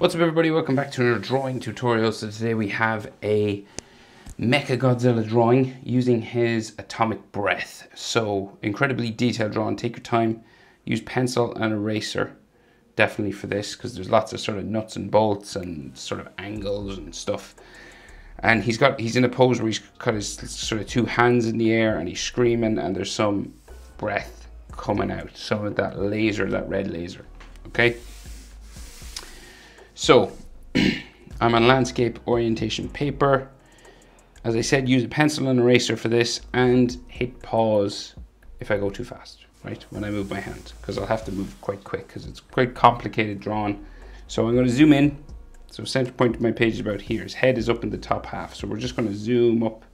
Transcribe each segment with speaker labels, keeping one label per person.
Speaker 1: What's up everybody, welcome back to another drawing tutorial. So today we have a Mecha Godzilla drawing using his atomic breath. So incredibly detailed drawing, take your time, use pencil and eraser definitely for this because there's lots of sort of nuts and bolts and sort of angles and stuff. And he's got he's in a pose where he's got his sort of two hands in the air and he's screaming and there's some breath coming out, some of that laser, that red laser. Okay. So I'm on landscape orientation paper. As I said, use a pencil and eraser for this and hit pause if I go too fast, right? When I move my hand, because I'll have to move quite quick because it's quite complicated drawn. So I'm going to zoom in. So center point of my page is about here. His head is up in the top half. So we're just going to zoom up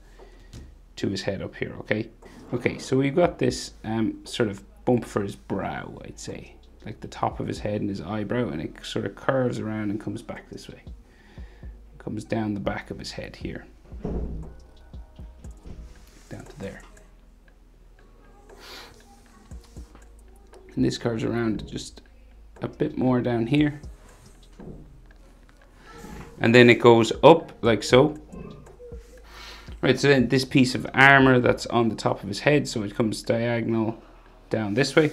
Speaker 1: to his head up here, okay? Okay, so we've got this um, sort of bump for his brow, I'd say like the top of his head and his eyebrow, and it sort of curves around and comes back this way. It comes down the back of his head here, down to there. And this curves around just a bit more down here. And then it goes up like so. Right, so then this piece of armor that's on the top of his head, so it comes diagonal down this way.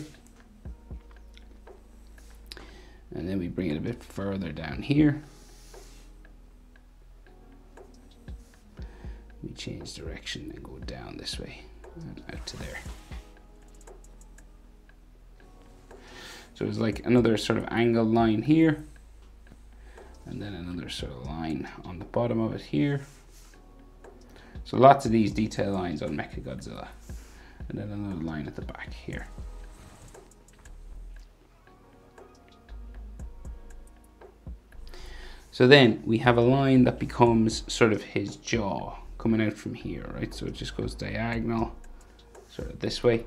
Speaker 1: And then we bring it a bit further down here. We change direction and go down this way and out to there. So it's like another sort of angle line here. And then another sort of line on the bottom of it here. So lots of these detail lines on Mechagodzilla. And then another line at the back here. So then we have a line that becomes sort of his jaw coming out from here, right? So it just goes diagonal, sort of this way.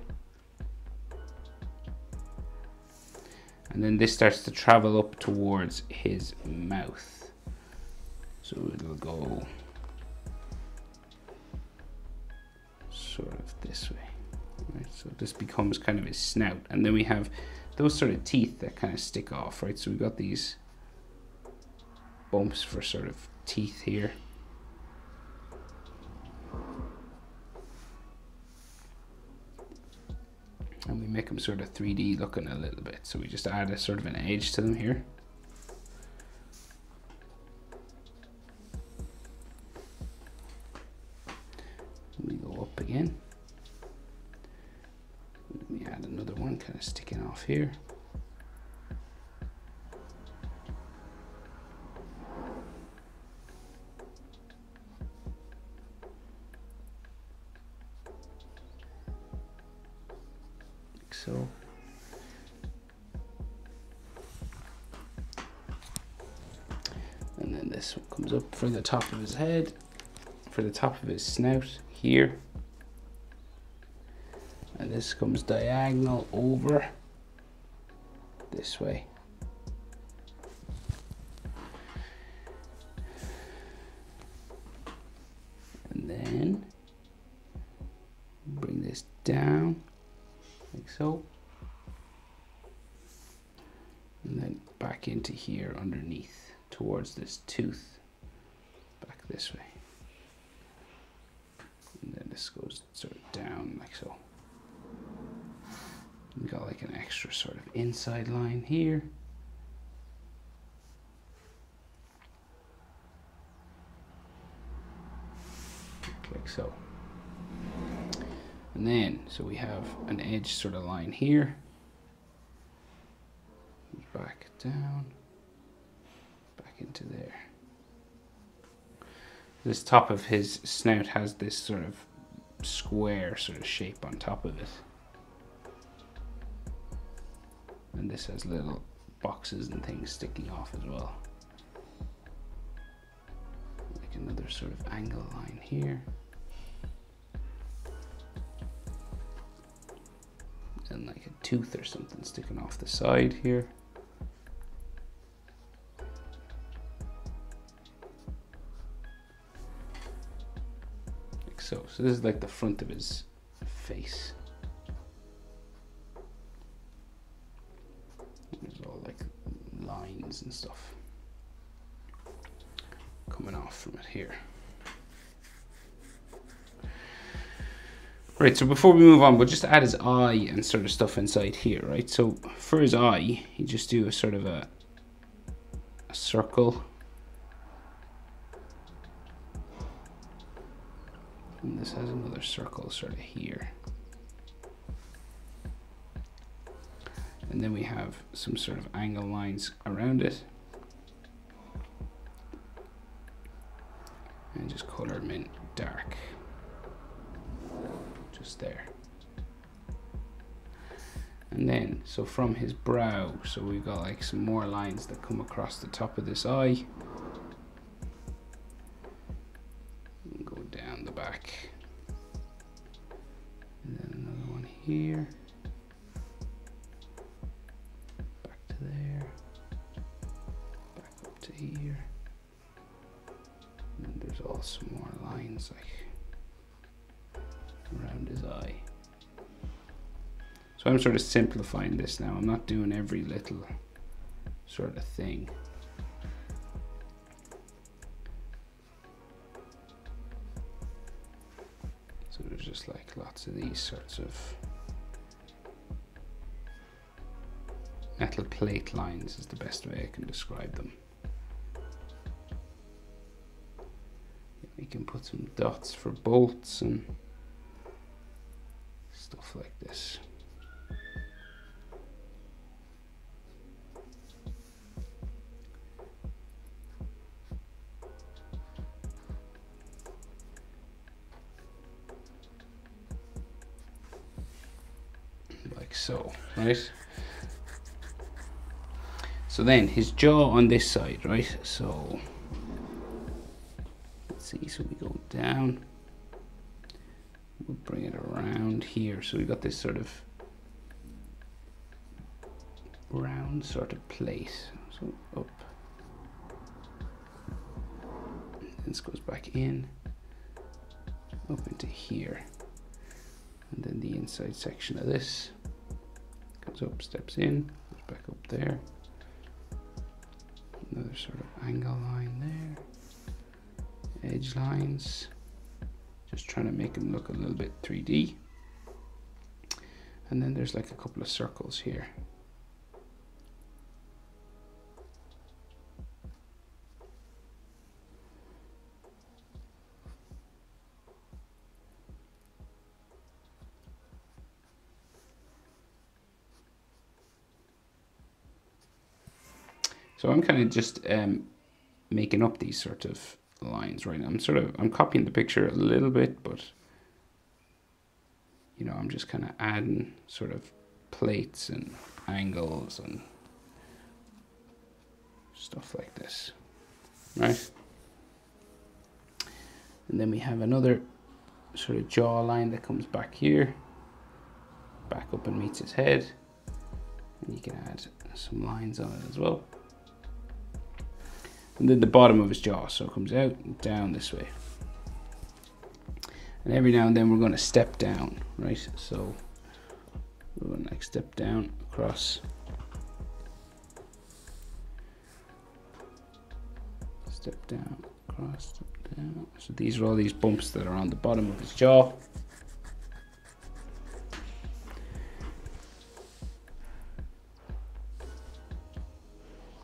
Speaker 1: And then this starts to travel up towards his mouth. So it'll go sort of this way. Right? So this becomes kind of his snout. And then we have those sort of teeth that kind of stick off, right? So we've got these bumps for sort of teeth here. And we make them sort of 3D looking a little bit. So we just add a sort of an edge to them here. The top of his head, for the top of his snout here. And this comes diagonal over this way. And then bring this down like so. And then back into here underneath towards this tooth, this way. And then this goes sort of down like so. We got like an extra sort of inside line here. Like so. And then, so we have an edge sort of line here. Back down, back into there. This top of his snout has this sort of square sort of shape on top of it. And this has little boxes and things sticking off as well. Like another sort of angle line here. and like a tooth or something sticking off the side here. So. This is like the front of his face. There's all like lines and stuff. Coming off from it here. Right, so before we move on, we'll just add his eye and sort of stuff inside here, right? So for his eye, you just do a sort of a, a circle. And this has another circle sort of here. And then we have some sort of angle lines around it. And just color in dark just there. And then, so from his brow, so we've got like some more lines that come across the top of this eye. Here. Back to there. Back up to here. And there's also more lines like around his eye. So I'm sort of simplifying this now. I'm not doing every little sort of thing. So there's just like lots of these sorts of plate lines is the best way I can describe them. We can put some dots for bolts and stuff like this. Like so, right? So then his jaw on this side, right? So let's see, so we go down we'll bring it around here. So we've got this sort of round sort of place. So up. This goes back in, up into here. And then the inside section of this goes up, steps in, goes back up there. Another sort of angle line there. Edge lines just trying to make them look a little bit 3D. And then there's like a couple of circles here. So I'm kind of just um, making up these sort of lines right now. I'm sort of, I'm copying the picture a little bit, but you know, I'm just kind of adding sort of plates and angles and stuff like this, right? And then we have another sort of jaw line that comes back here, back up and meets his head. And you can add some lines on it as well and then the bottom of his jaw. So it comes out down this way. And every now and then we're going to step down, right? So we're going to like step down across. Step down, across, step down. So these are all these bumps that are on the bottom of his jaw.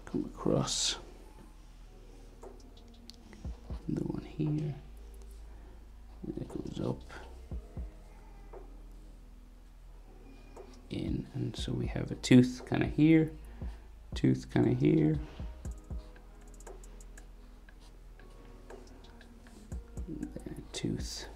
Speaker 1: Come across. Here. It goes up. In, and so we have a tooth kind of here, tooth kind of here. tooth.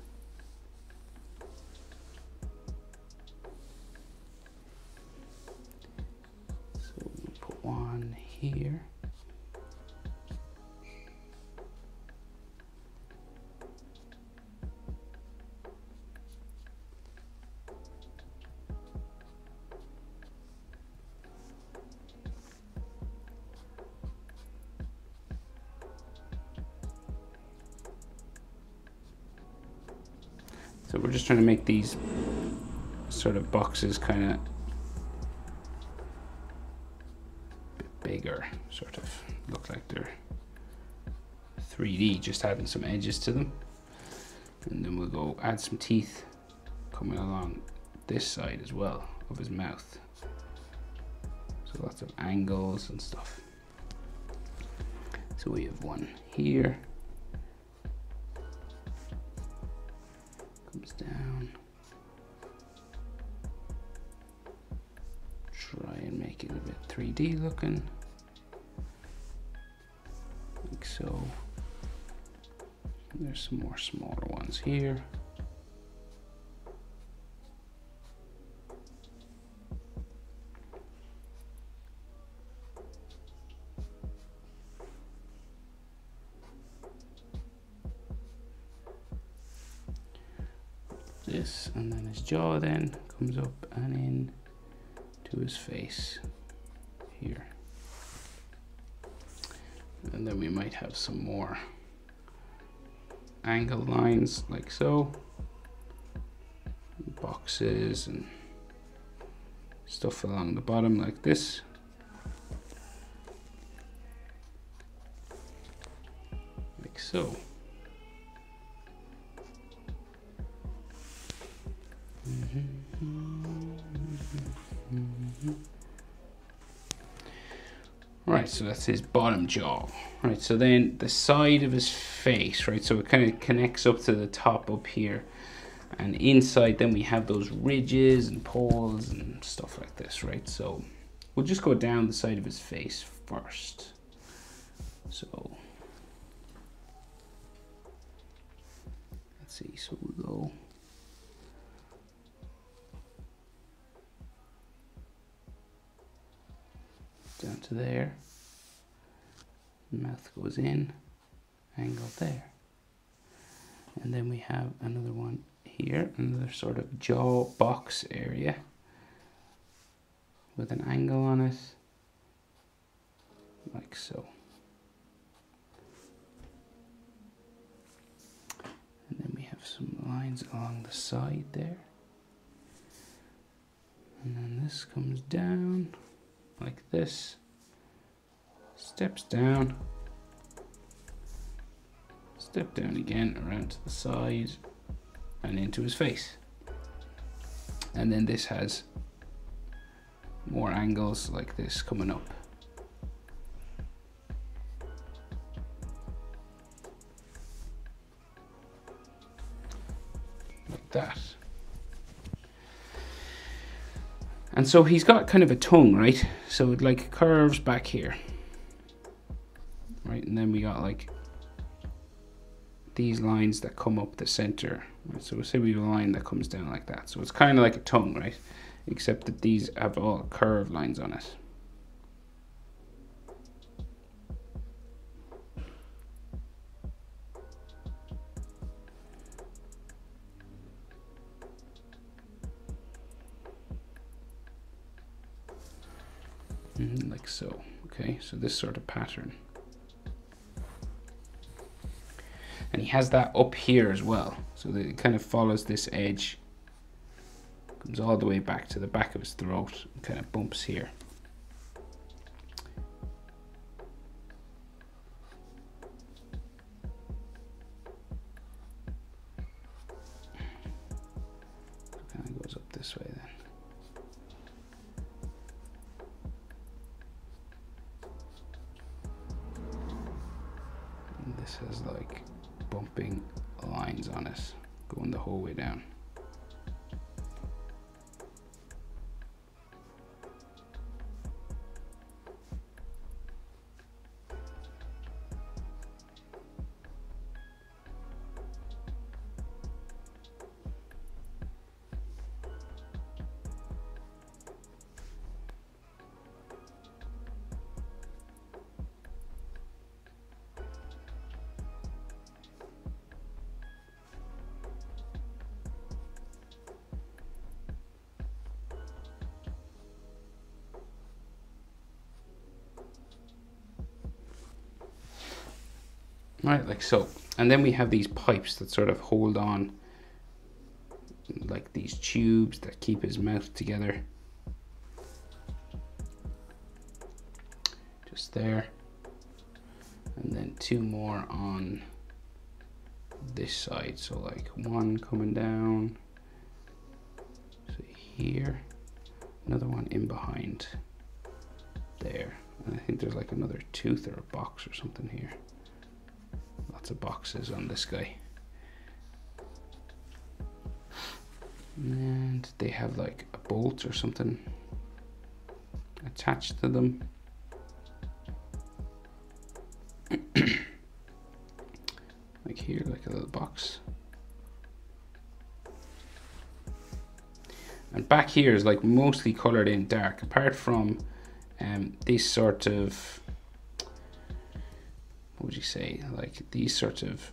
Speaker 1: Trying to make these sort of boxes kind of bigger, sort of look like they're 3D, just adding some edges to them. And then we'll go add some teeth coming along this side as well of his mouth. So lots of angles and stuff. So we have one here. 3D looking. Like so. There's some more smaller ones here. this and then his jaw then comes up and in to his face here. And then we might have some more angle lines like so. Boxes and stuff along the bottom like this. Like so his bottom jaw. Right, so then the side of his face, right, so it kind of connects up to the top up here. And inside then we have those ridges and poles and stuff like this, right? So we'll just go down the side of his face first. So let's see, so we'll go down to there. Mouth goes in, angle there. And then we have another one here, another sort of jaw box area with an angle on it, like so. And then we have some lines along the side there. And then this comes down like this, steps down, step down again around to the side and into his face. And then this has more angles like this coming up. Like that. And so he's got kind of a tongue, right? So it like curves back here. Right, and then we got like these lines that come up the center. So we'll say we have a line that comes down like that. So it's kind of like a tongue, right? Except that these have all curved lines on it. Mm, like so. Okay, so this sort of pattern. And he has that up here as well. So that it kind of follows this edge. Comes all the way back to the back of his throat and kind of bumps here. Kind of goes up this way then. this has like bumping lines on us going the whole way down. Right like so and then we have these pipes that sort of hold on like these tubes that keep his mouth together. Just there. And then two more on this side. So like one coming down. So here. Another one in behind there. And I think there's like another tooth or a box or something here lots of boxes on this guy and they have like a bolt or something attached to them like here, like a little box. And back here is like mostly colored in dark, apart from um, these sort of, you say, like these sort of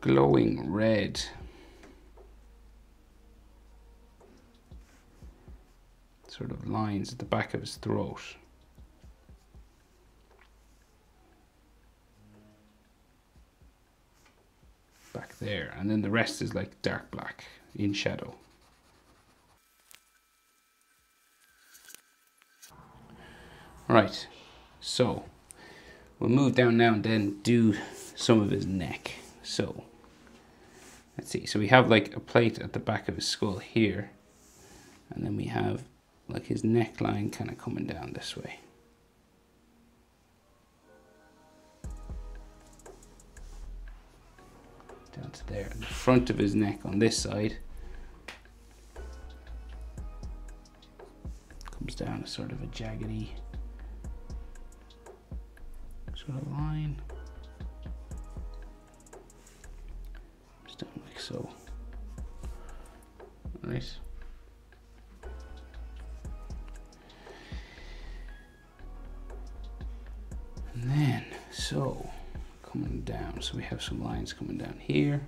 Speaker 1: glowing red. Sort of lines at the back of his throat. back there and then the rest is like dark black in shadow right so we'll move down now and then do some of his neck so let's see so we have like a plate at the back of his skull here and then we have like his neckline kind of coming down this way down to there. And the front of his neck on this side comes down a sort of a jaggedy of line. Comes down like so. Right. And then, so coming down. So we have some lines coming down here.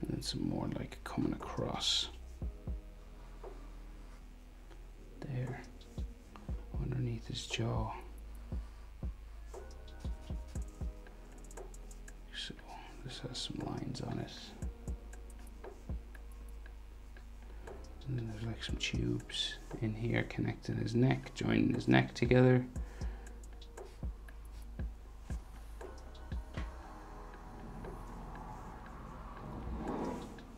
Speaker 1: And then some more like coming across there underneath his jaw. So this has some lines on it. And then there's like some tubes in here connecting his neck, joining his neck together.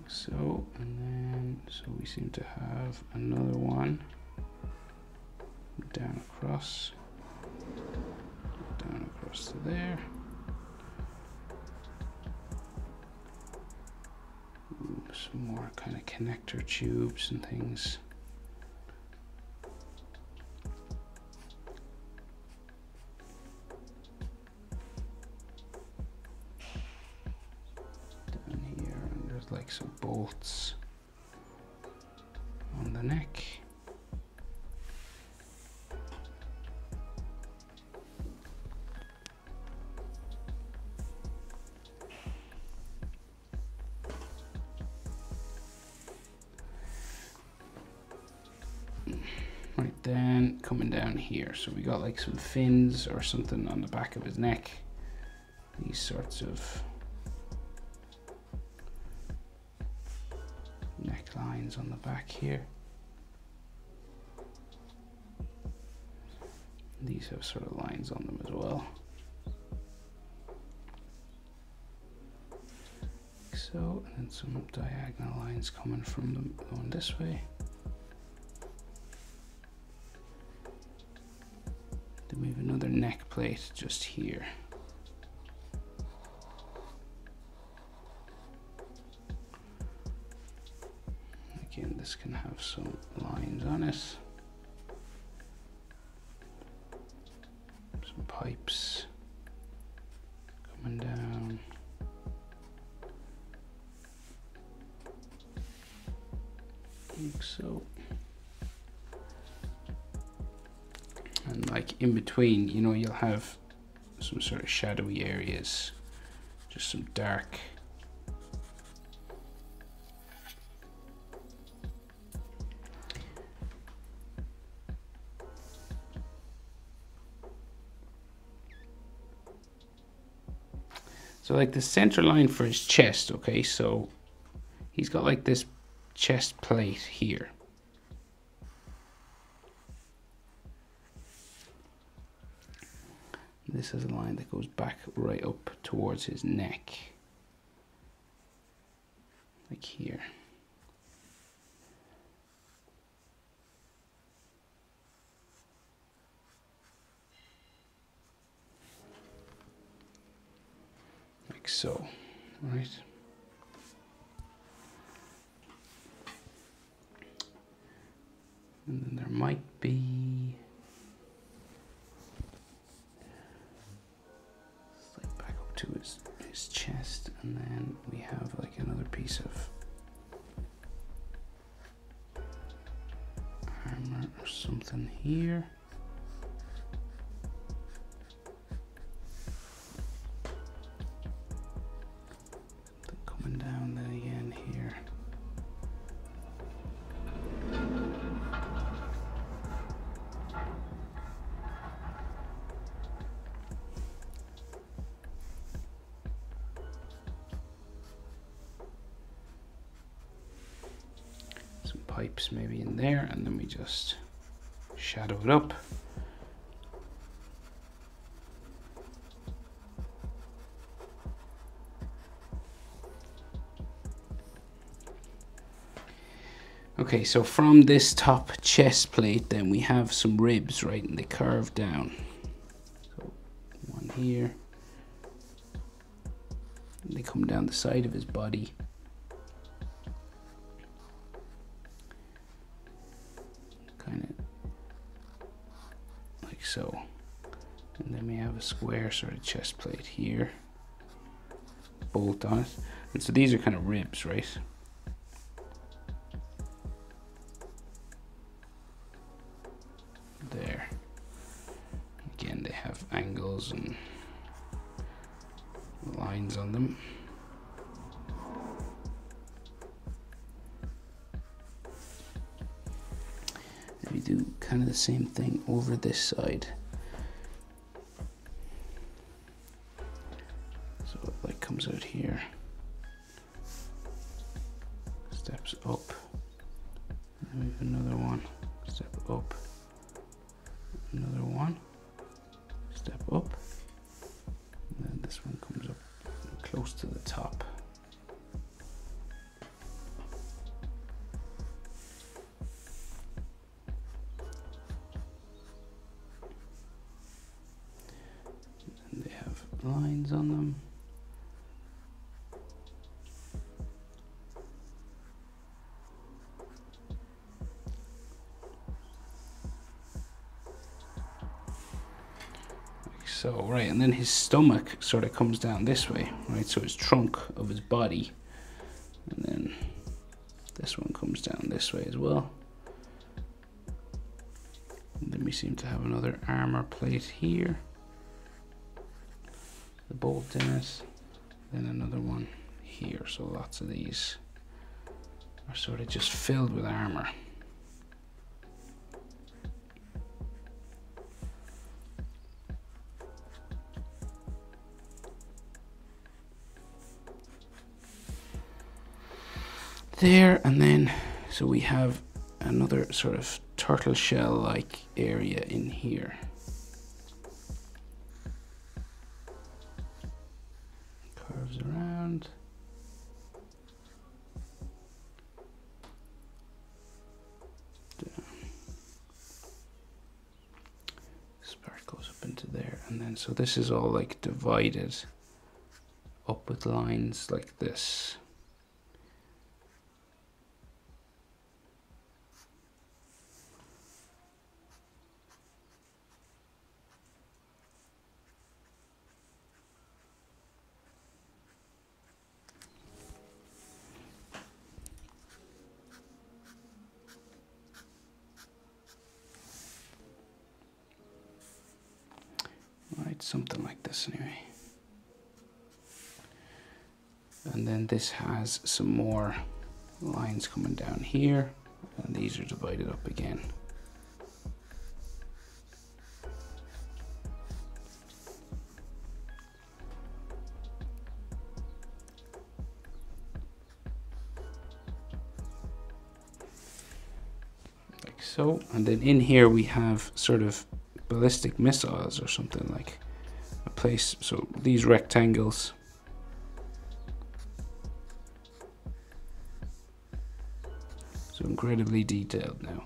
Speaker 1: So, and then, so we seem to have another one down across, down across to there. some more kind of connector tubes and things. Down here, and there's like some bolts Right then, coming down here. So we got like some fins or something on the back of his neck. These sorts of necklines on the back here. These have sort of lines on them as well. like so, and then some diagonal lines coming from them going this way. We have another neck plate just here. Again, this can have some lines on it. Between you know you'll have some sort of shadowy areas just some dark so like the center line for his chest okay so he's got like this chest plate here this is a line that goes back right up towards his neck. Like here. Like so, right? And then there might be to his his chest, and then we have like another piece of armor or something here. Up. Okay, so from this top chest plate, then we have some ribs, right, and they curve down. So one here. And they come down the side of his body. Sort of chest plate here. Bolt on it. And so these are kind of ribs, right? there. Again, they have angles and lines on them. We do kind of the same thing over this side. So right and then his stomach sort of comes down this way right? So his trunk of his body. And then this one comes down this way as well. And then we seem to have another armor plate here. The bolt in it then another one here. So lots of these are sort of just filled with armor there and then so we have another sort of turtle shell like area in here. Curves around. Spark goes up into there and then so this is all like divided up with lines like this right something like this anyway and then has some more lines coming down here and these are divided up again. Like so. And then in here we have sort of ballistic missiles or something like a place. So these rectangles incredibly detailed now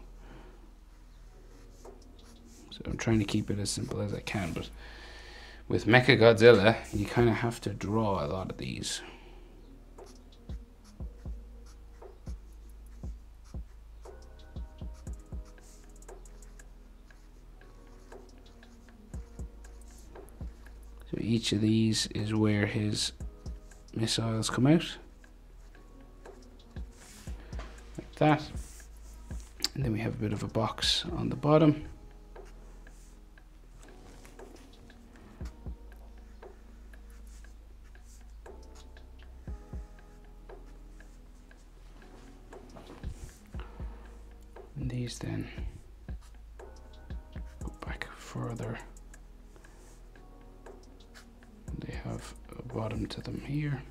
Speaker 1: so I'm trying to keep it as simple as I can but with Mecha Godzilla you kind of have to draw a lot of these So each of these is where his missiles come out. Like that. And then we have a bit of a box on the bottom. And these then go back further. They have a bottom to them here.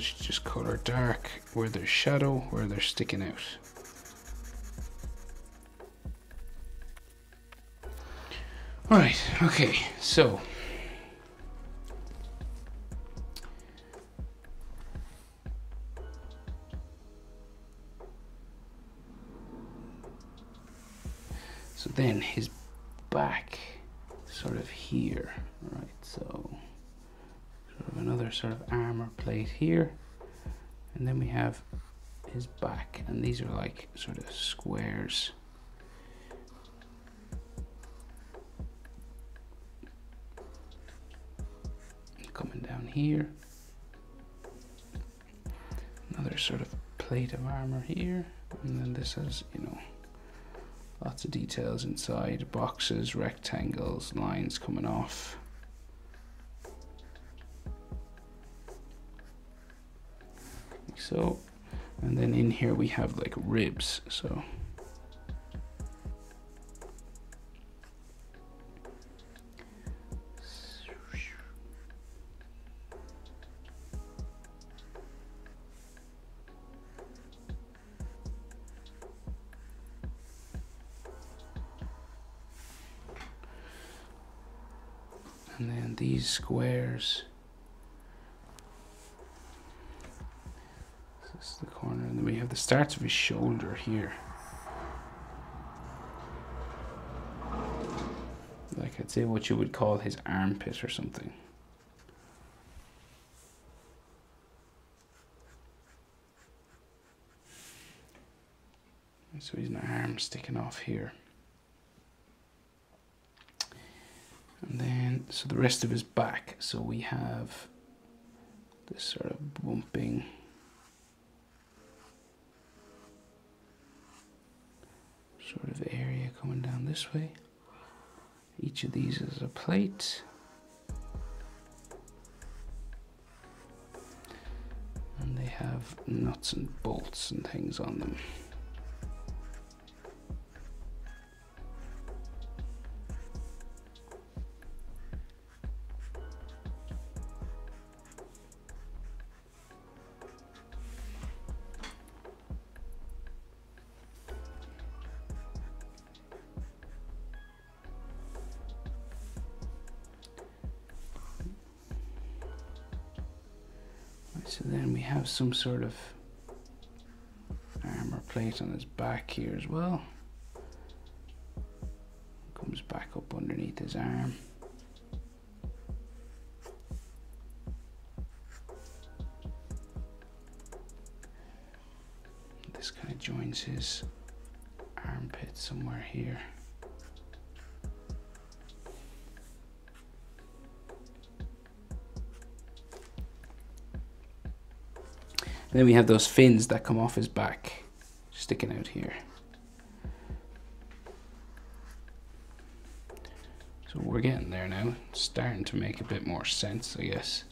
Speaker 1: We'll just color dark where there's shadow, where they're sticking out. All right, okay, so so then his back sort of here, right? So sort of another sort of armor plate here. And then we have his back. And these are like sort of squares. Coming down here. Another sort of plate of armor here. And then this has you know lots of details inside. Boxes rectangles lines coming off so and then in here we have like ribs so. And then these squares This is the corner, and then we have the starts of his shoulder here. Like I'd say what you would call his armpit or something. So he's an arm sticking off here. And then, so the rest of his back. So we have this sort of bumping. sort of area coming down this way. Each of these is a plate. And they have nuts and bolts and things on them. Some sort of armor plate on his back here as well. Comes back up underneath his arm. This kind of joins his armpit somewhere here. Then we have those fins that come off his back, sticking out here. So we're getting there now. Starting to make a bit more sense, I guess.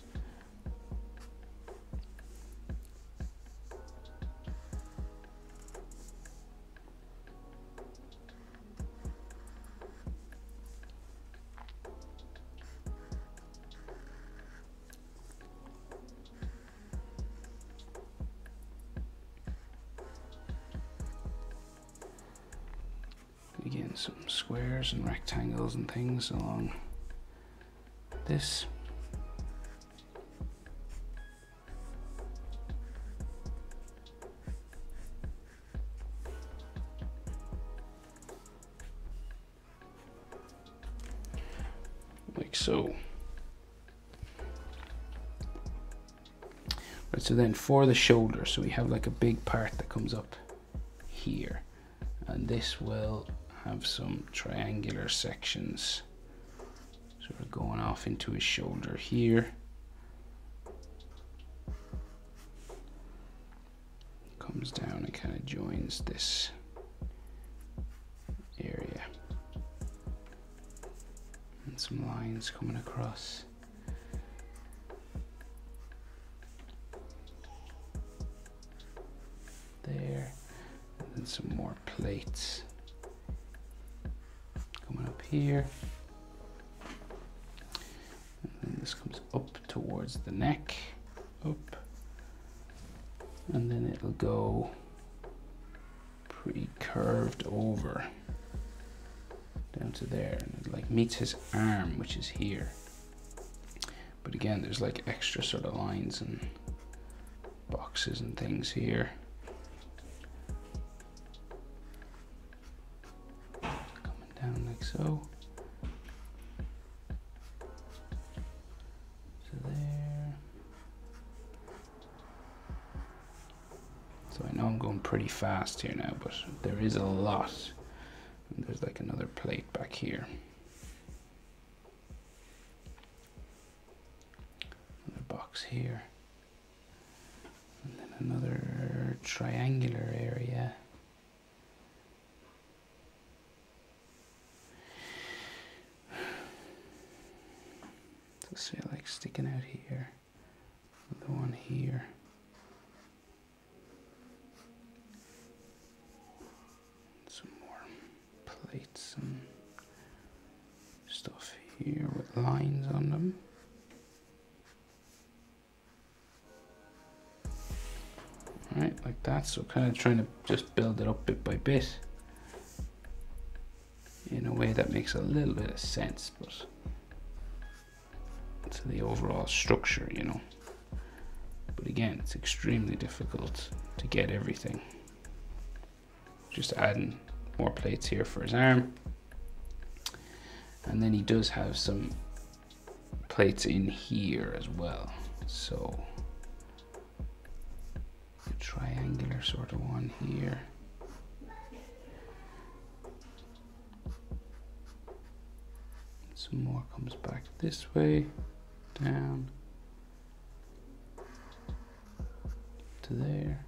Speaker 1: Things along this. Like so. Right, so then for the shoulder, so we have like a big part that comes up here. And this will have some triangular sections sort of going off into his shoulder here. Comes down and kind of joins this area. And some lines coming across. Go pretty curved over down to there and it like meets his arm which is here. But again there's like extra sort of lines and boxes and things here fast here now, but there is a lot. And there's like another plate back here. Another box here. And then another triangular area. see like sticking out here. The one here. So kind of trying to just build it up bit by bit in a way that makes a little bit of sense, but to the overall structure, you know. But again, it's extremely difficult to get everything. Just adding more plates here for his arm. And then he does have some plates in here as well. So triangular sort of one here. Some more comes back this way down to there.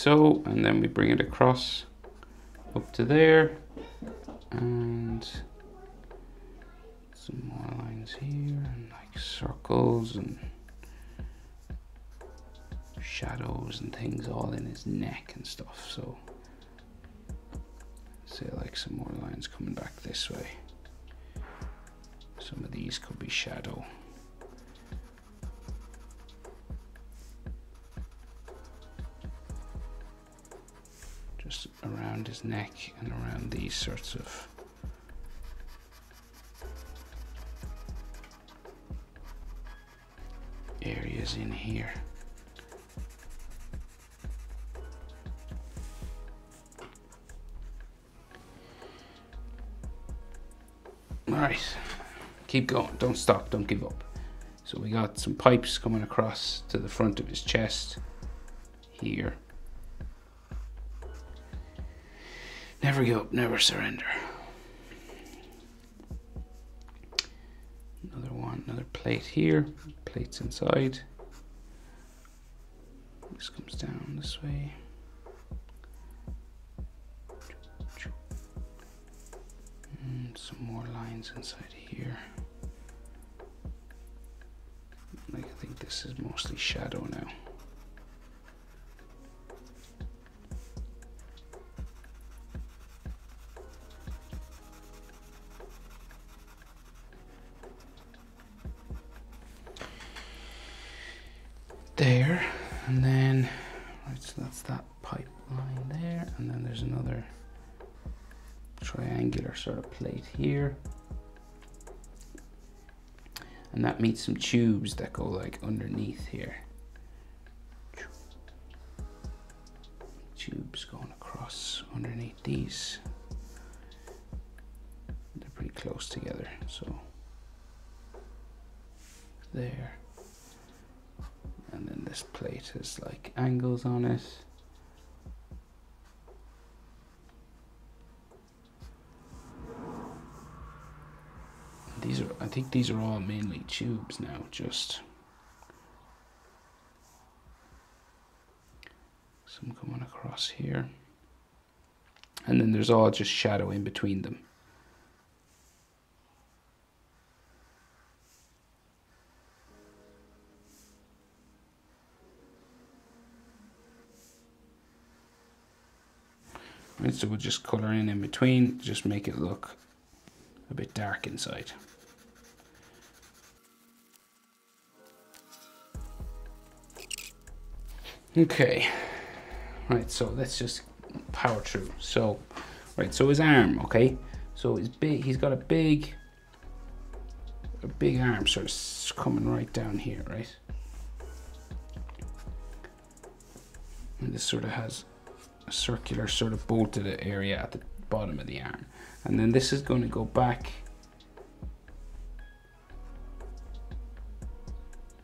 Speaker 1: So, and then we bring it across up to there. And some more lines here and like circles and shadows and things all in his neck and stuff so say like some more lines coming back this way. Some of these could be shadow around his neck and around these sorts of areas in here. Right, keep going, don't stop, don't give up. So we got some pipes coming across to the front of his chest here. Never up, never surrender. Another one, another plate here, plates inside. This comes down this way. And some more lines inside here. I think this is mostly shadow now. there, and then right, so that's that pipeline there, and then there's another triangular sort of plate here. And that meets some tubes that go like underneath here. Tubes going across underneath these. They're pretty close together, so there. And then this plate has like angles on it. These are, all mainly tubes now, just some coming across here. And then there's all just shadow in between them. So we'll just color in in between, just make it look a bit dark inside. Okay, right, so let's just power through. So, right, so his arm, okay? So he's big, he's got a big, a big arm sort of coming right down here, right? And this sort of has a circular sort of bolted area at the bottom of the arm. And then this is going to go back.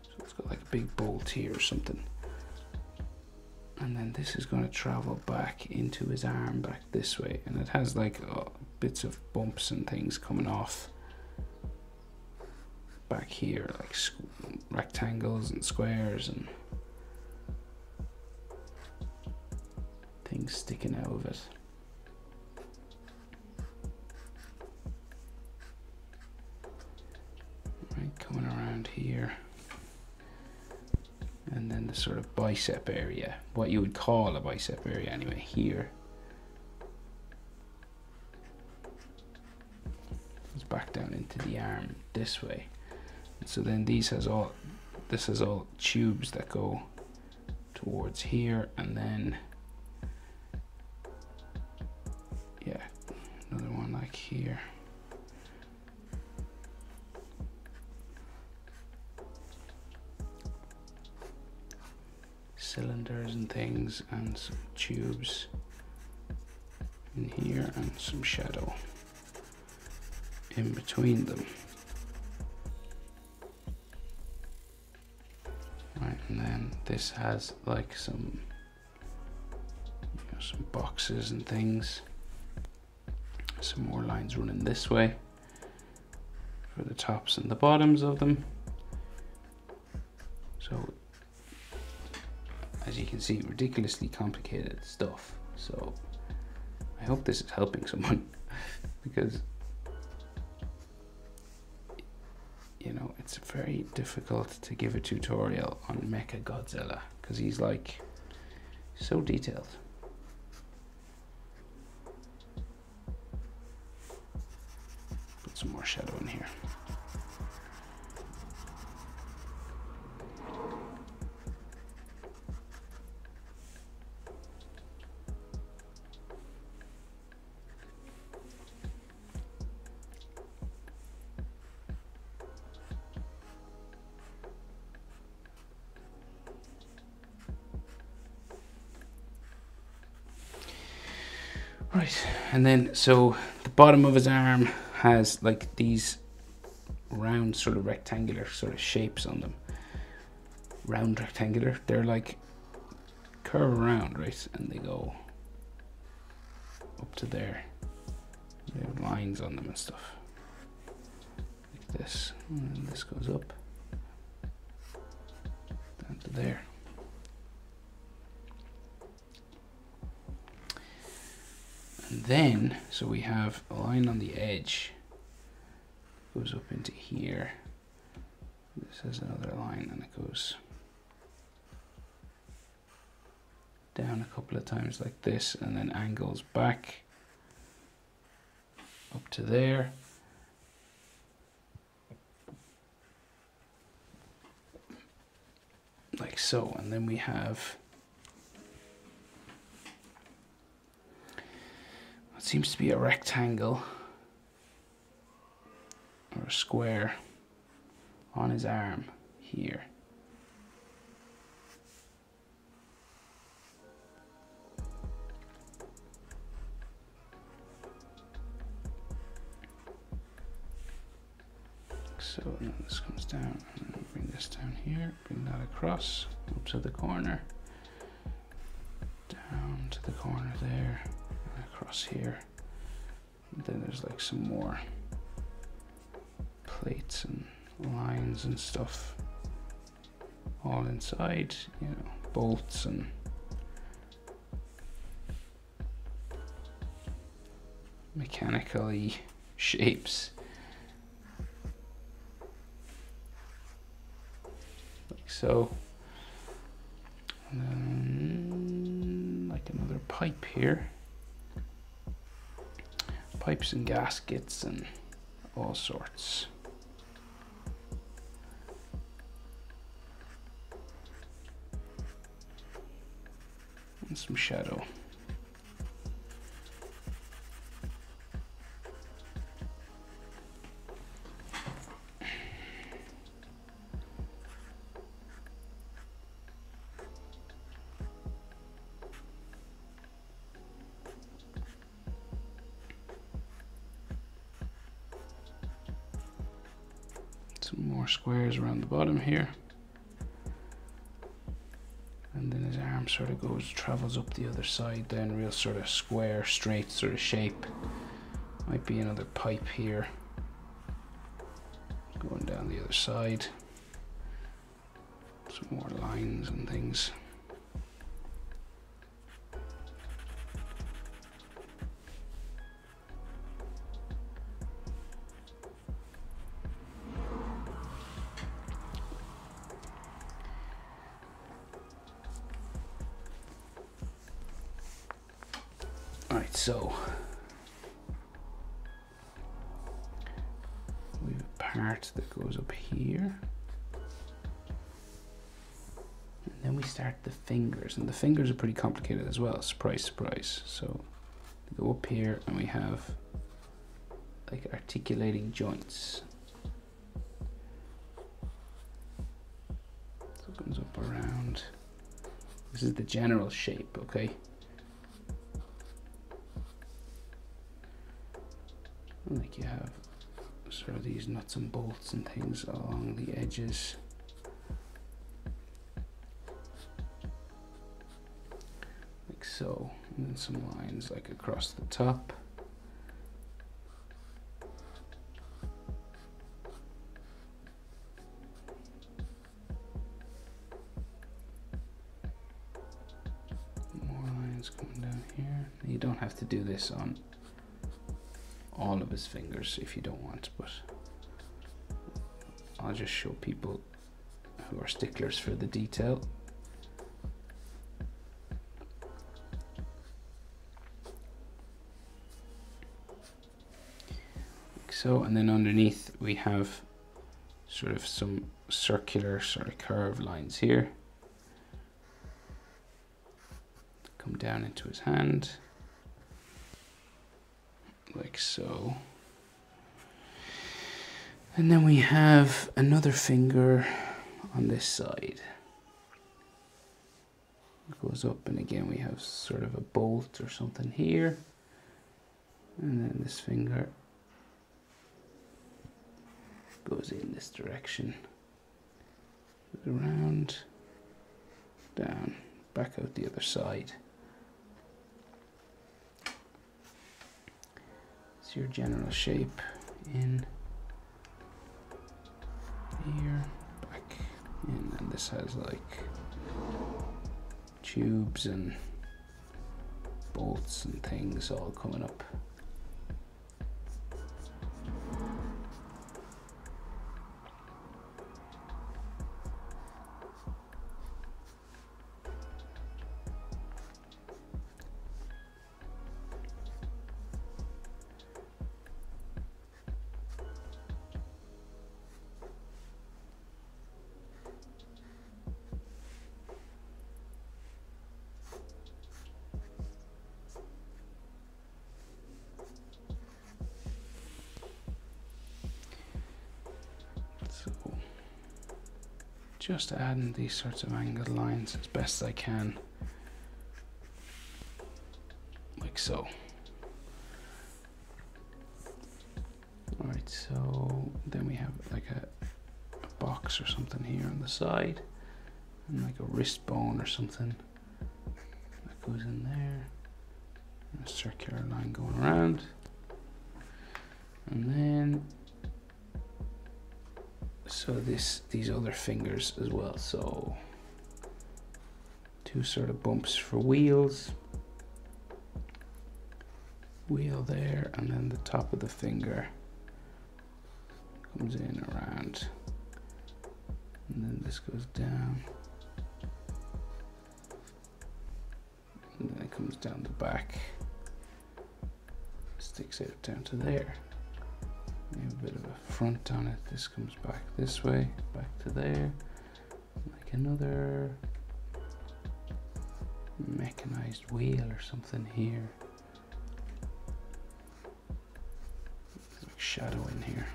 Speaker 1: So it's got like a big bolt here or something and then this is going to travel back into his arm back this way and it has like uh, bits of bumps and things coming off back here like rectangles and squares and things sticking out of it. Right coming around here and then the sort of bicep area, what you would call a bicep area anyway, here. It's back down into the arm this way. And so then these has all, this has all tubes that go towards here and then, yeah, another one like here. Cylinders and things and some tubes in here and some shadow in between them. Right, and then this has like some you know, some boxes and things. Some more lines running this way for the tops and the bottoms of them. So as you can see, ridiculously complicated stuff. So I hope this is helping someone because you know it's very difficult to give a tutorial on Mechagodzilla because he's like so detailed. Put some more shadow in here. And then so the bottom of his arm has like these round sort of rectangular sort of shapes on them. Round rectangular, they're like curve around, right? And they go up to there. They have lines on them and stuff. Like this. And this goes up down to there. Then, so we have a line on the edge, goes up into here. This is another line and it goes down a couple of times like this and then angles back up to there. like so. And then we have seems to be a rectangle or a square on his arm here. So now this comes down. Bring this down here, bring that across. Up to the corner, down to the corner there, across here. And then there's like some more plates and lines and stuff all inside, you know, bolts and mechanically shapes. Like so. And then like another pipe here. Pipes and gaskets and all sorts. and some shadow. The bottom here. And then his arm sort of goes, travels up the other side then, real sort of square, straight sort of shape. Might be another pipe here. Going down the other side. Some more lines and things. Fingers and the fingers are pretty complicated as well. Surprise surprise. So they go up here and we have like articulating joints. So it comes up around. This is the general shape okay? Like you have sort of these nuts and bolts and things along the edges like across the top more lines coming down here you don't have to do this on all of his fingers if you don't want, but I'll just show people who are sticklers for the detail. So, and then underneath we have sort of some circular sort of curved lines here. Come down into his hand like so. And then we have another finger on this side. It goes up and again we have sort of a bolt or something here. And then this finger goes in this direction. Around, down, back out the other side. It's your general shape in here, back in, and this has like tubes and bolts and things all coming up. Just adding these sorts of angled lines as best I can. Like so. Alright, so then we have like a, a box or something here on the side. And like a wrist bone or something. That goes in there. And a circular line going around. And then so this these other fingers as well. So two sort of bumps for wheels. Wheel there and then the top of the finger comes in around and then this goes down. And then it comes down the back. Sticks out down to there a bit of a front on it. This comes back this way, back to there. Like another mechanized wheel or something here. Like shadow in here.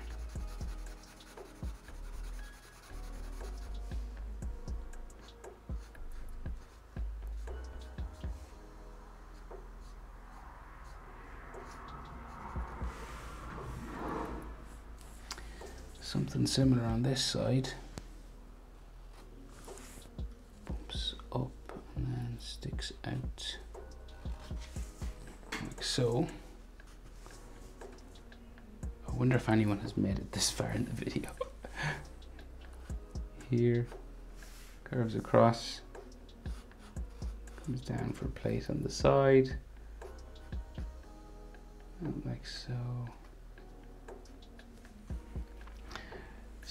Speaker 1: Something similar on this side. Bumps up and then sticks out like so. I wonder if anyone has made it this far in the video. Here, curves across, comes down for a place on the side, and like so.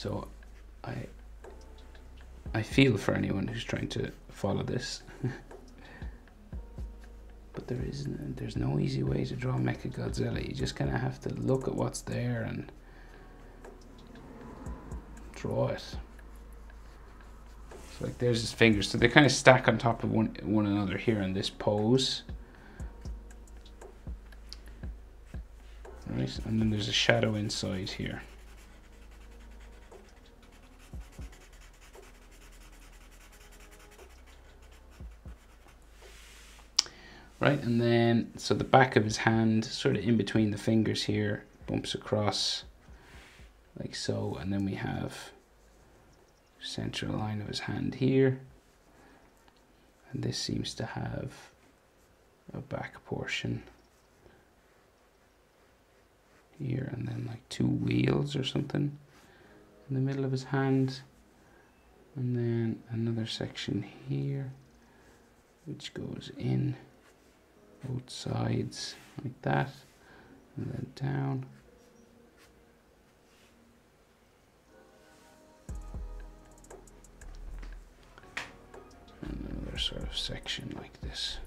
Speaker 1: So I I feel for anyone who's trying to follow this. but there is there's no easy way to draw Mechagodzilla. You just kind of have to look at what's there and draw it. So like there's his fingers. So they kind of stack on top of one one another here in this pose. Right, and then there's a shadow inside here. Right? And then, so the back of his hand, sort of in between the fingers here, bumps across like so. And then we have central line of his hand here. And this seems to have a back portion here and then like two wheels or something in the middle of his hand and then another section here which goes in both sides like that and then down. And another sort of section like this.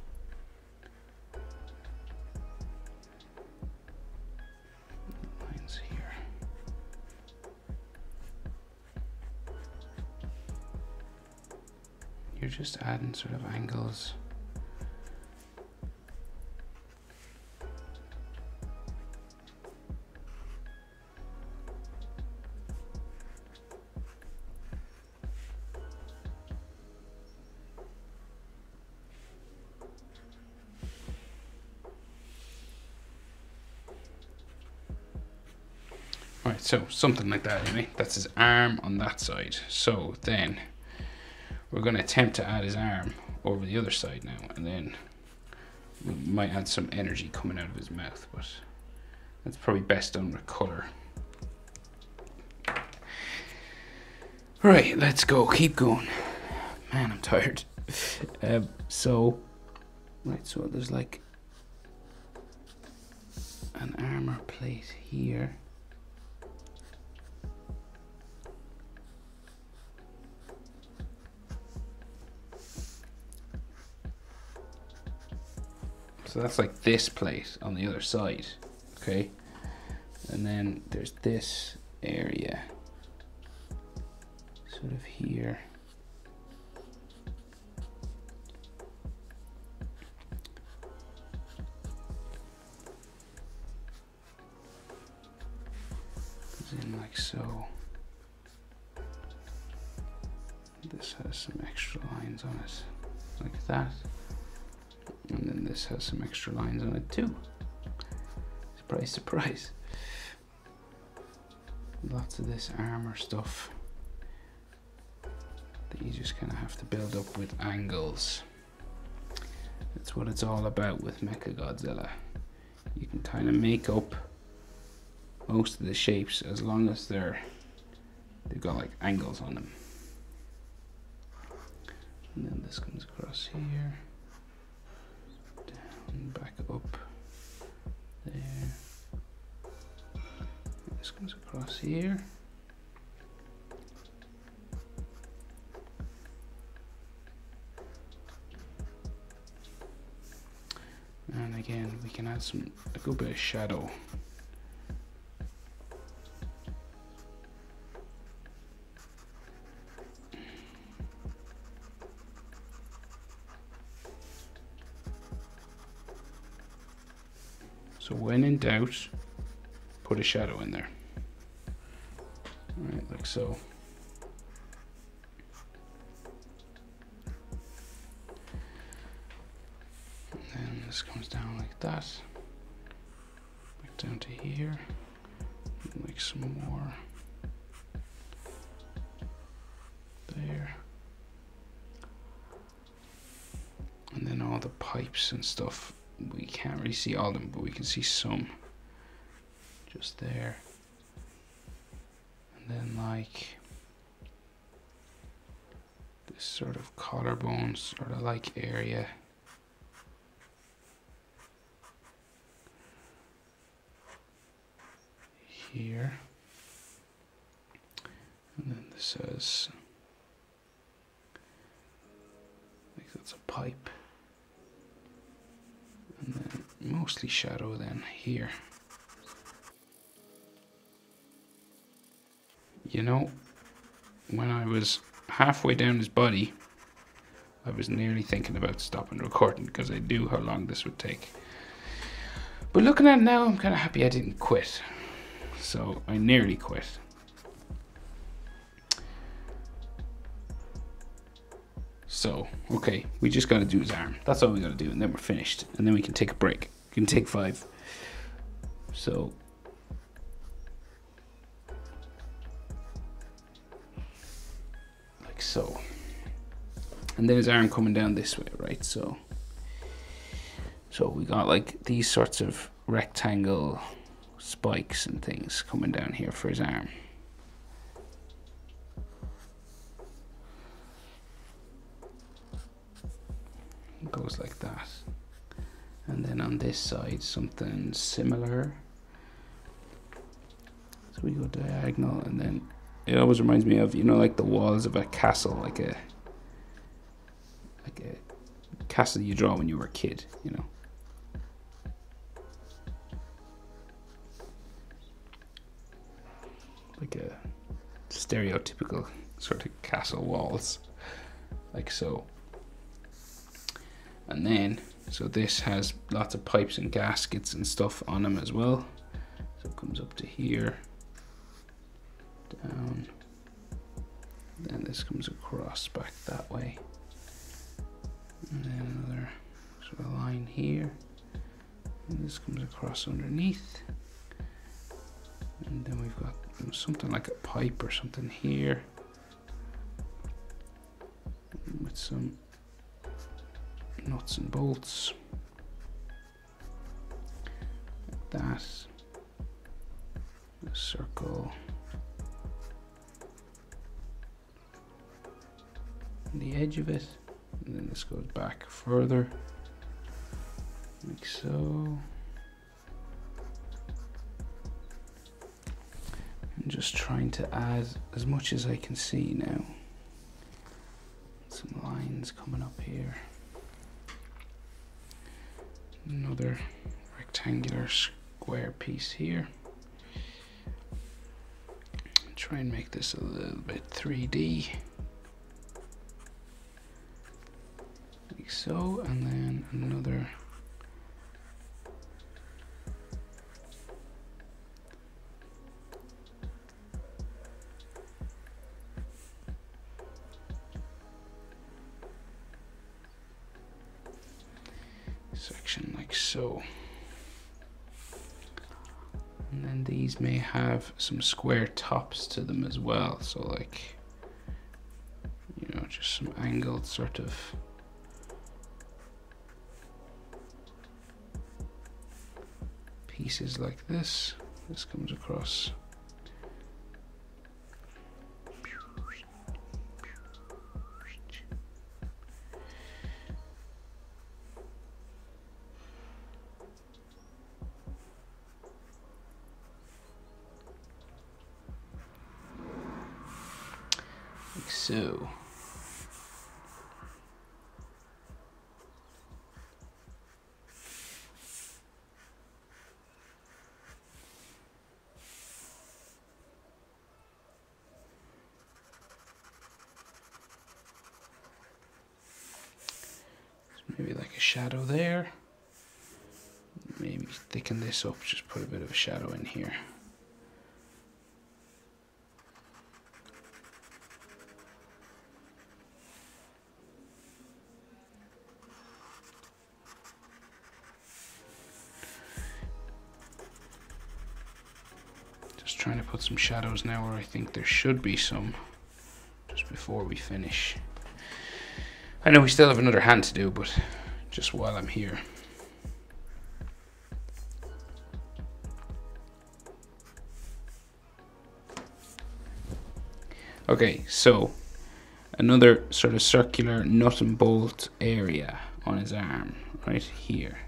Speaker 1: Lines here. You're just adding sort of angles so something like that, anyway. That's his arm on that side. So then we're going to attempt to add his arm over the other side now, and then we might add some energy coming out of his mouth, but that's probably best done with color. Right, let's go. Keep going. Man, I'm tired. Um, so, right, so there's like an armor plate here. So that's like this plate on the other side, okay? And then there's this area, sort of here. Like so. this has some extra lines on it, like that. And then this has some extra lines on it too. Surprise, surprise. Lots of this armor stuff that you just kind of have to build up with angles. That's what it's all about with Mechagodzilla. You can kind of make up most of the shapes as long as they're they've got like angles on them. And then this comes across here, across here. And again, we can add some a good bit of shadow So when in doubt, put a shadow in there. Right, like so. And then this comes down like that. Back down to here. Make some more. There. And then all the pipes and stuff we can't really see all of them, but we can see some just there. Like this sort of collarbone sort of like area. Here. And then this says, I think that's a pipe and then mostly shadow then here. You know, when I was halfway down his body, I was nearly thinking about stopping recording because I knew how long this would take. But looking at it now, I'm kind of happy I didn't quit. So I nearly quit. So, okay, we just got to do his arm. That's all we got to do, and then we're finished. And then we can take a break. We can take five. So, so. And then his arm coming down this way, right? So, so we got like these sorts of rectangle spikes and things coming down here for his arm. It goes like that and then on this side something similar so we go diagonal and then it always reminds me of you know like the walls of a castle like a like a castle you draw when you were a kid you know? Like a stereotypical sort of castle walls like so. And then so this has lots of pipes and gaskets and stuff on them as well. So it comes up to here down. Then this comes across back that way. And then another sort of line here. And this comes across underneath. And then we've got something like a pipe or something here. With some nuts and bolts. Like that. A circle the edge of it and then this goes back further like so I'm just trying to add as much as I can see now some lines coming up here another rectangular square piece here. Try and make this a little bit 3D. like so, and then another section like so. And then these may have some square tops to them as well. So like, you know, just some angled sort of pieces like this. This comes across. Like so. maybe like a shadow there. Maybe up, just put a bit of a shadow in here. Just trying to put some shadows now where I think there should be some just before we finish. I know we still have another hand to do, but just while I'm here. Okay, so another sort of circular nut and bolt area on his arm, right here.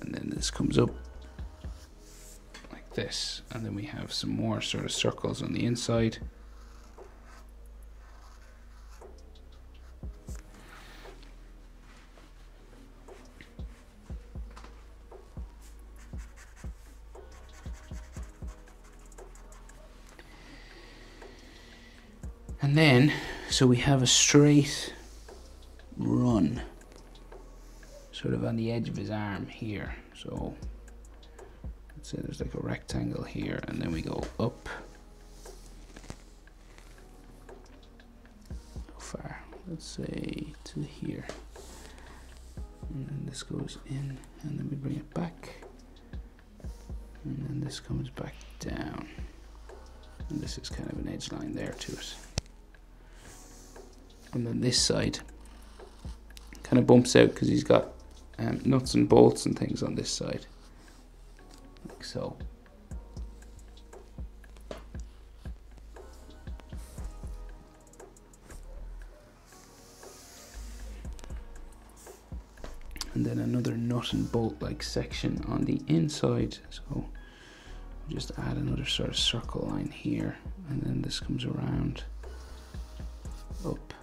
Speaker 1: And then this comes up like this, and then we have some more sort of circles on the inside. And then, so we have a straight run, sort of on the edge of his arm here. So, let's say there's like a rectangle here, and then we go up. How far? Let's say to here. And then this goes in, and then we bring it back. And then this comes back down. And this is kind of an edge line there to it and then this side kind of bumps out because he's got um, nuts and bolts and things on this side. Like so. And then another nut and bolt like section on the inside. So just add another sort of circle line here and then this comes around up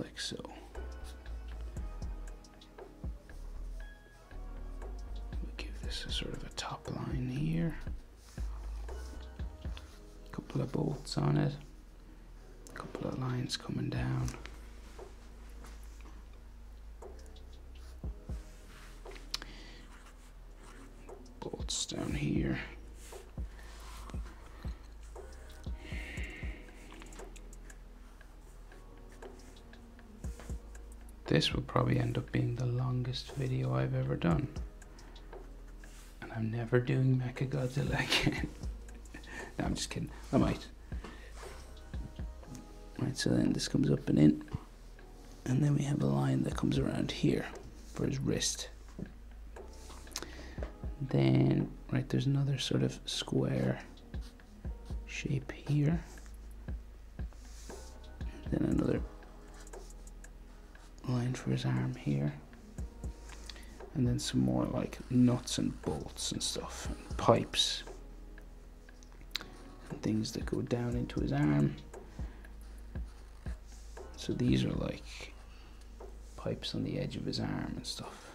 Speaker 1: like so. Give this a sort of a top line here. A couple of bolts on it. A couple of lines coming down. Bolts down here. This will probably end up being the longest video I've ever done. And I'm never doing Mechagodzilla again. no, I'm just kidding. I might. Right, so then this comes up and in. And then we have a line that comes around here for his wrist. Then, right, there's another sort of square shape here. Then another line for his arm here. And then some more like nuts and bolts and stuff, and pipes, and things that go down into his arm. So these are like pipes on the edge of his arm and stuff.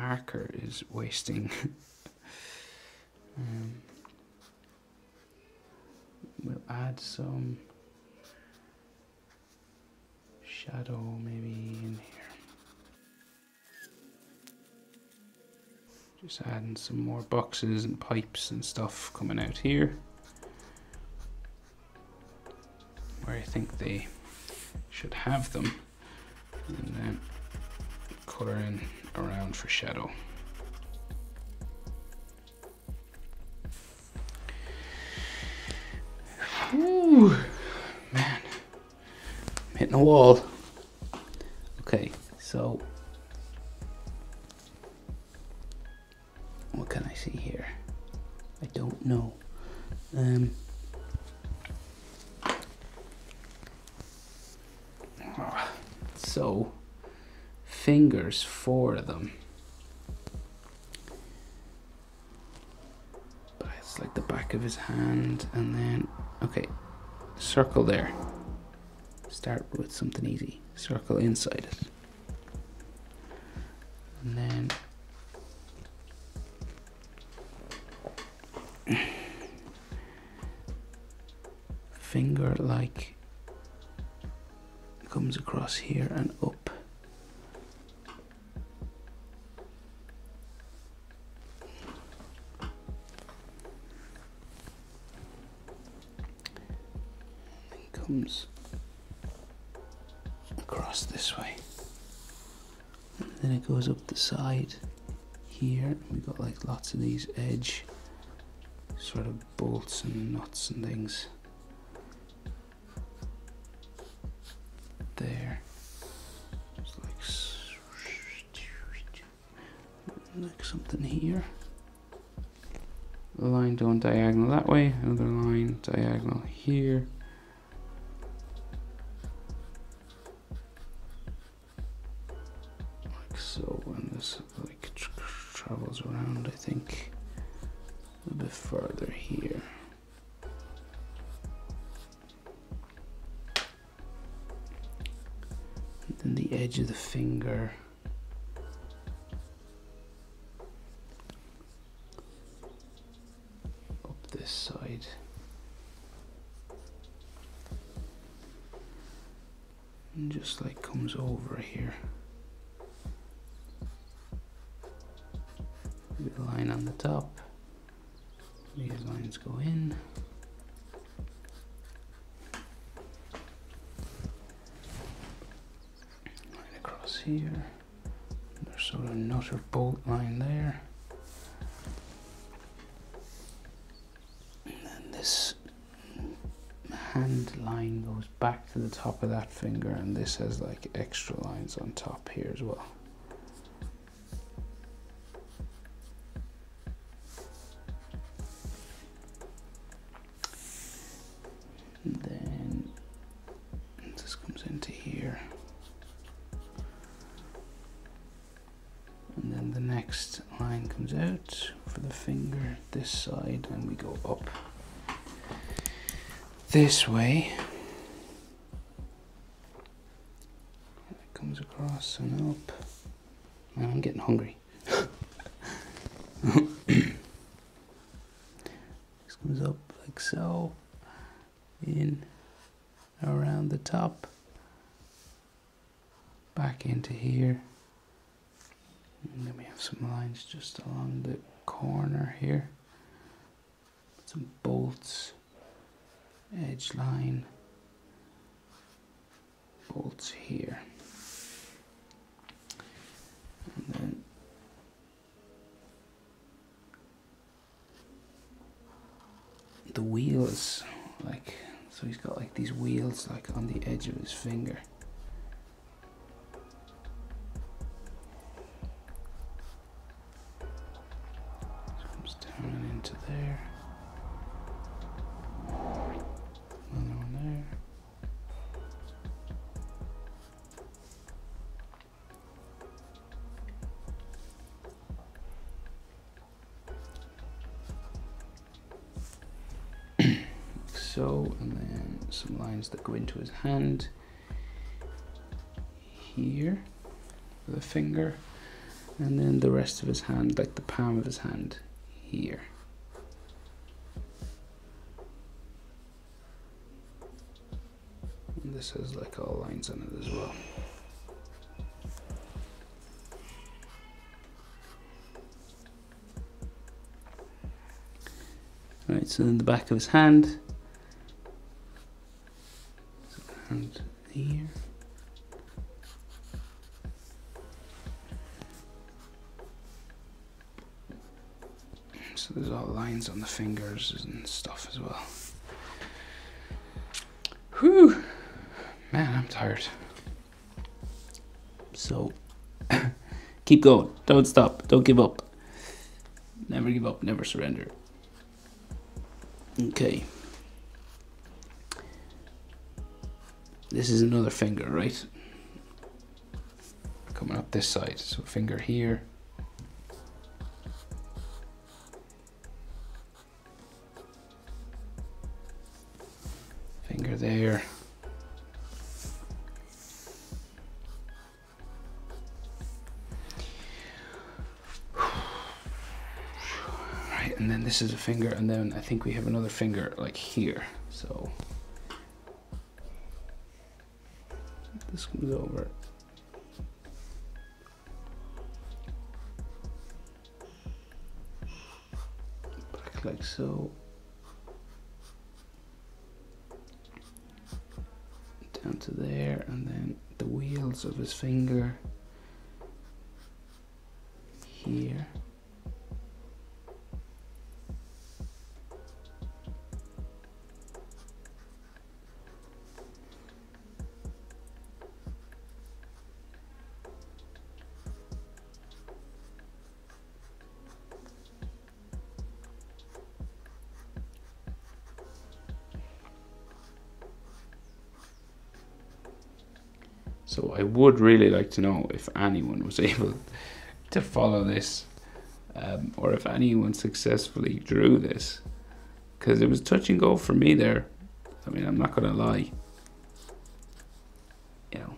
Speaker 1: Marker is wasting. um, we'll add some shadow maybe in here. Just adding some more boxes and pipes and stuff coming out here. Where I think they should have them. And then colouring around for shadow. Ooh, man, I'm hitting a wall. Okay, so fingers, four of them. But it's like the back of his hand, and then, okay, circle there. Start with something easy. Circle inside it. And then finger like comes across here and up. comes across this way. Goes up the side here. We've got like lots of these edge sort of bolts and nuts and things. There. It's like, like something here. Line going diagonal that way, another line diagonal here. Here the line on the top. These lines go in. Across here. There's sort of or bolt line there. And then this hand line goes back to the top of that finger and this has like extra lines on top here as well. And then this comes into here. And then the next line comes out for the finger this side and we go up this way. It across up. Man, I'm getting hungry. this comes up like so, in around the top, back into here. And then we have some lines just along the corner here some bolts, edge line, bolts here. And then the wheels, like, so he's got like these wheels like on the edge of his finger. Finger. and then the rest of his hand, like the palm of his hand here. And this has like all lines on it as well. Right, so then the back of his hand, lines on the fingers and stuff as well. Whew, man, I'm tired. So keep going. Don't stop. Don't give up. Never give up. Never surrender. Okay. This is another finger, right? Coming up this side. So finger here. There. Right, and then this is a finger, and then I think we have another finger like here. So this comes over. Back like so. Down to there, and then the wheels of his finger here. Would really like to know if anyone was able to follow this, um, or if anyone successfully drew this, because it was touch and go for me there. I mean, I'm not gonna lie. You know,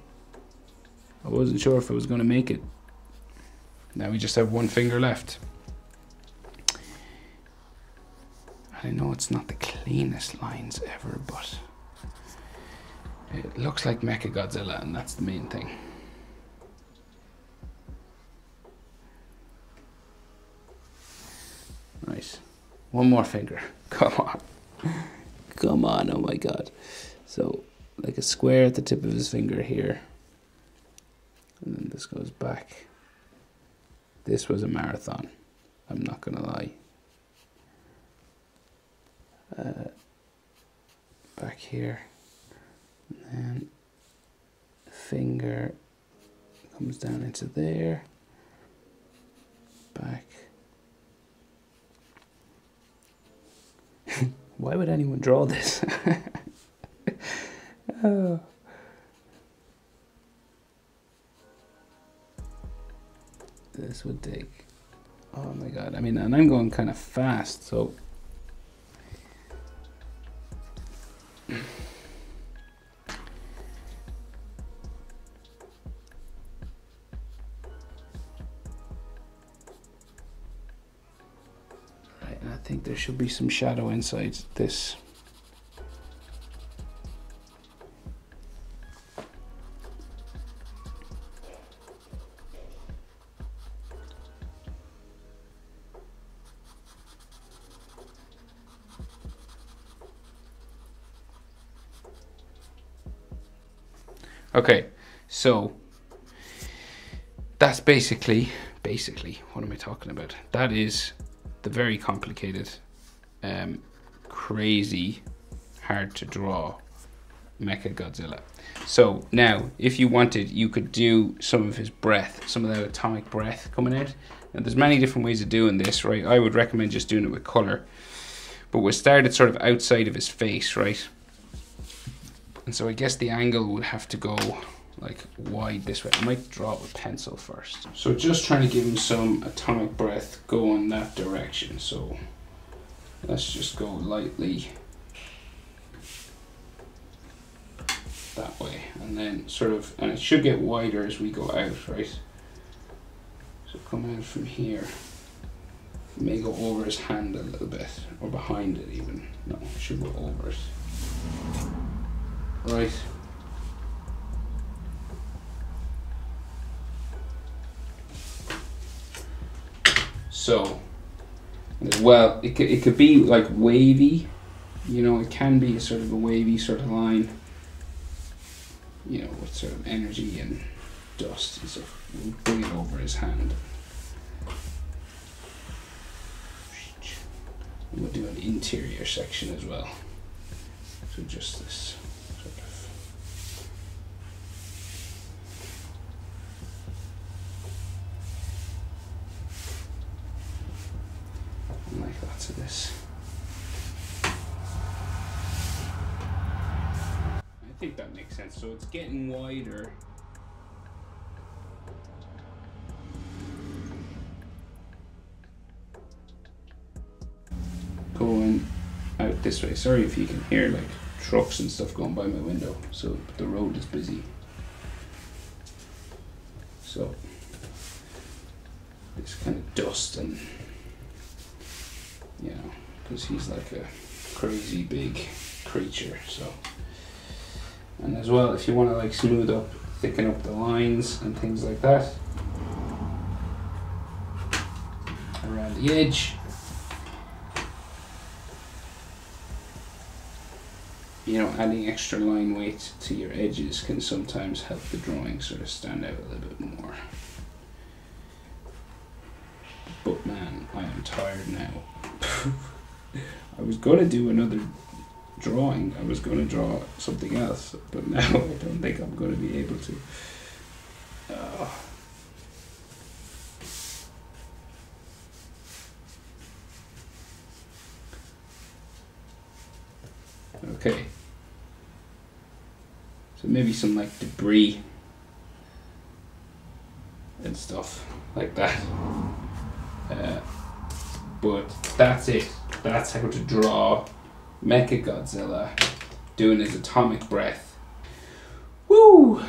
Speaker 1: I wasn't sure if I was gonna make it. Now we just have one finger left. I know it's not the cleanest lines ever, but. It looks like Mechagodzilla, and that's the main thing. Nice. One more finger. Come on. Come on, oh my god. So, like a square at the tip of his finger here. And then this goes back. This was a marathon. I'm not gonna lie. Uh, back here and finger comes down into there back. Why would anyone draw this? Oh. this would take oh my god i mean and i'm going kind of fast so should be some shadow inside this. Okay, so that's basically, basically, what am I talking about? That is the very complicated, um, crazy, hard to draw Mechagodzilla. So now, if you wanted, you could do some of his breath, some of the atomic breath coming out. And there's many different ways of doing this, right? I would recommend just doing it with color. But we started sort of outside of his face, right? And so I guess the angle would have to go like wide this way. I might draw it with pencil first. So just trying to give him some atomic breath going that direction. So let's just go lightly that way and then sort of and it should get wider as we go out right So come out from here. May go over his hand a little bit, or behind it even. No, it should go over it. Right. So, well, it could, it could be like wavy, you know, it can be a sort of a wavy sort of line, you know, with sort of energy and dust and stuff. We'll bring it over his hand. We'll do an interior section as well. So just this sort of. Like lots of this. I think So it's getting wider. Going out this way. Sorry if you can hear like trucks and stuff going by my window. So the road is busy. So this kind of dust and you know, because he's like a crazy big creature. So and as well, if you want to like smooth up, thicken up the lines and things like that around the edge. You know, adding extra line weight to your edges can sometimes help the drawing sort of stand out a little bit more. But man, I am tired now. I was gonna do another drawing. I was gonna draw something else, but now I don't think I'm gonna be able to. Uh, okay. So maybe some like debris and stuff like that. Uh, but that's it. That's how to draw Mechagodzilla doing his atomic breath. Woo!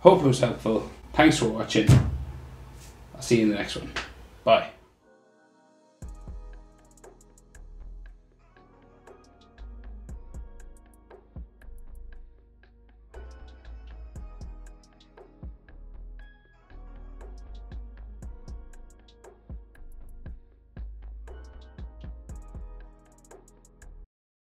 Speaker 1: Hope it was helpful. Thanks for watching. I'll see you in the next one. Bye.